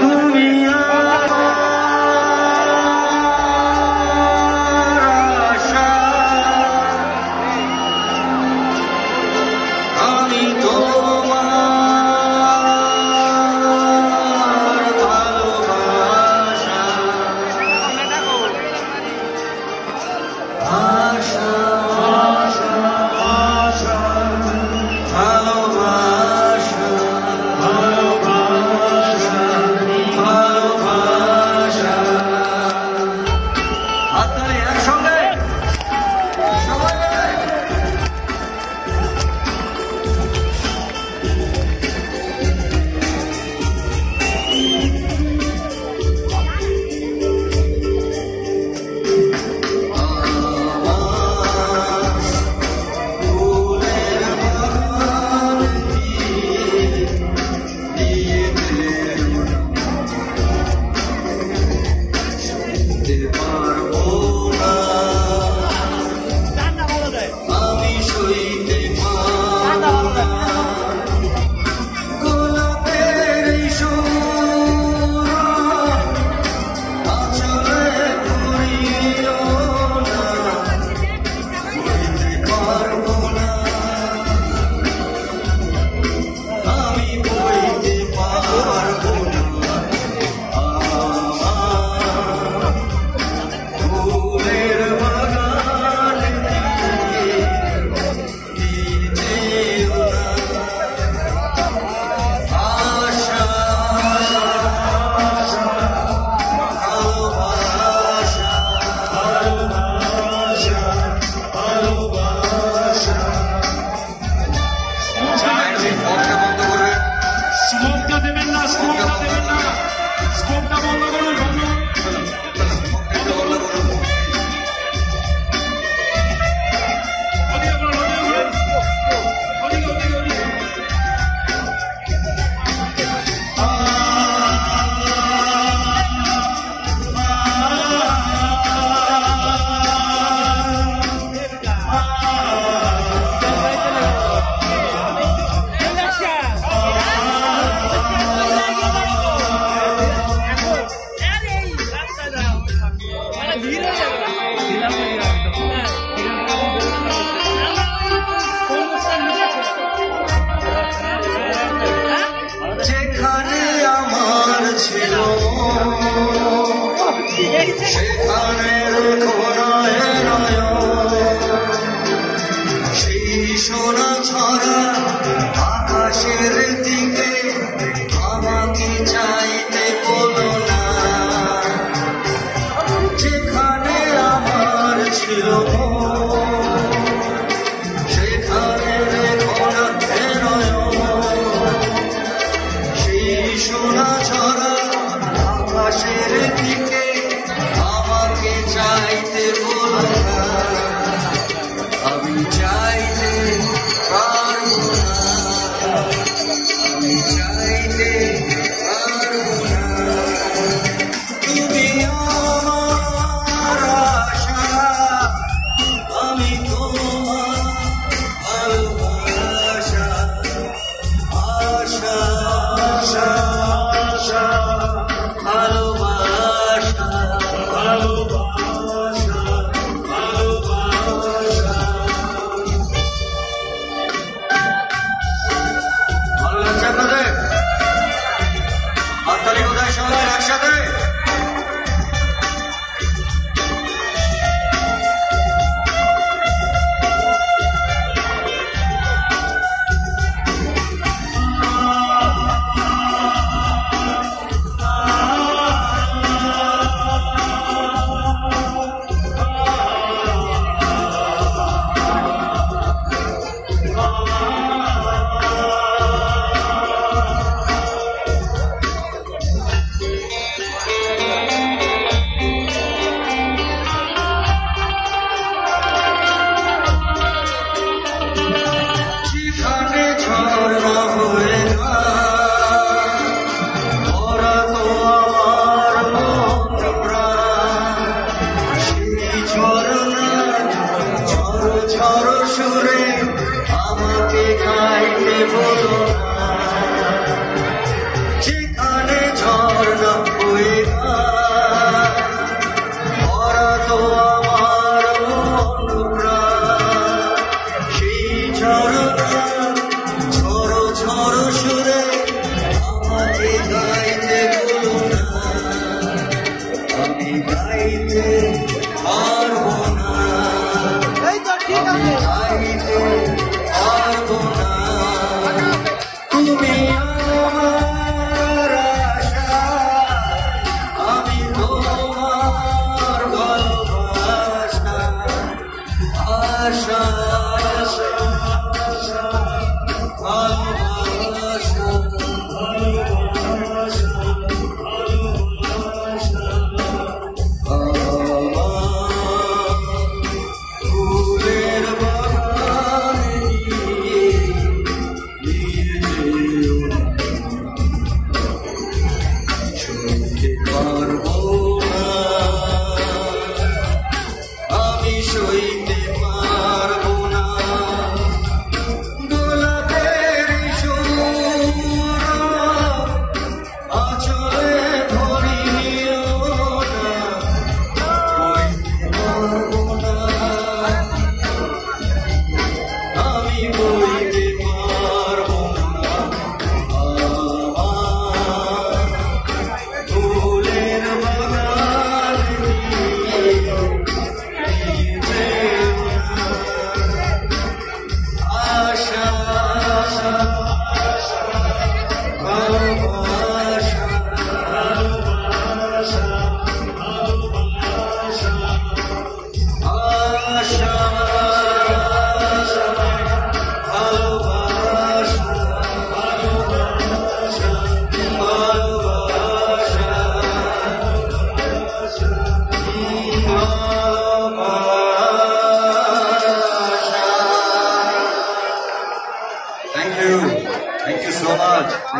Dunia. স্মোকটা বন্ধ la আকাশের দিকে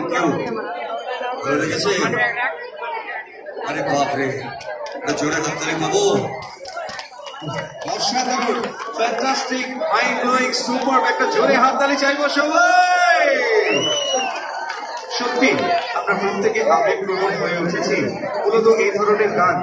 ভালো লেগেছে আরে বাপরে এটা জোরে হাততালি পাবো অসাধারণ ফ্যান্টাস্টিক মাইন্ড ব্লোয়িং সুপার একটা জোরে হাততালি চাইব সবাই। সত্যি আমরা প্রত্যেকে আবেগপ্রবণ হয়ে উঠেছি। মূলত এই ধরনের গান